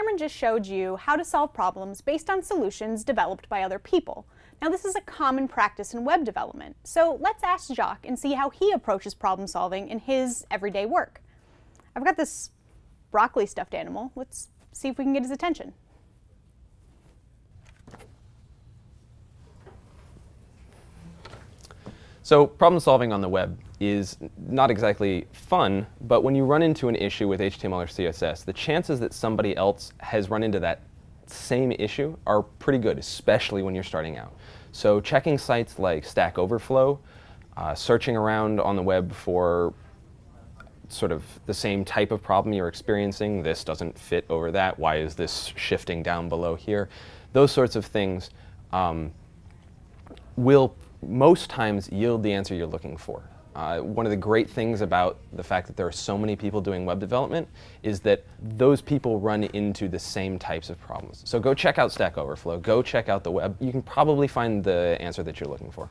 Cameron just showed you how to solve problems based on solutions developed by other people. Now this is a common practice in web development, so let's ask Jacques and see how he approaches problem solving in his everyday work. I've got this broccoli stuffed animal. Let's see if we can get his attention. So problem solving on the web is not exactly fun, but when you run into an issue with HTML or CSS, the chances that somebody else has run into that same issue are pretty good, especially when you're starting out. So checking sites like Stack Overflow, uh, searching around on the web for sort of the same type of problem you're experiencing, this doesn't fit over that, why is this shifting down below here, those sorts of things um, will most times yield the answer you're looking for. Uh, one of the great things about the fact that there are so many people doing web development is that those people run into the same types of problems. So go check out Stack Overflow, go check out the web. You can probably find the answer that you're looking for.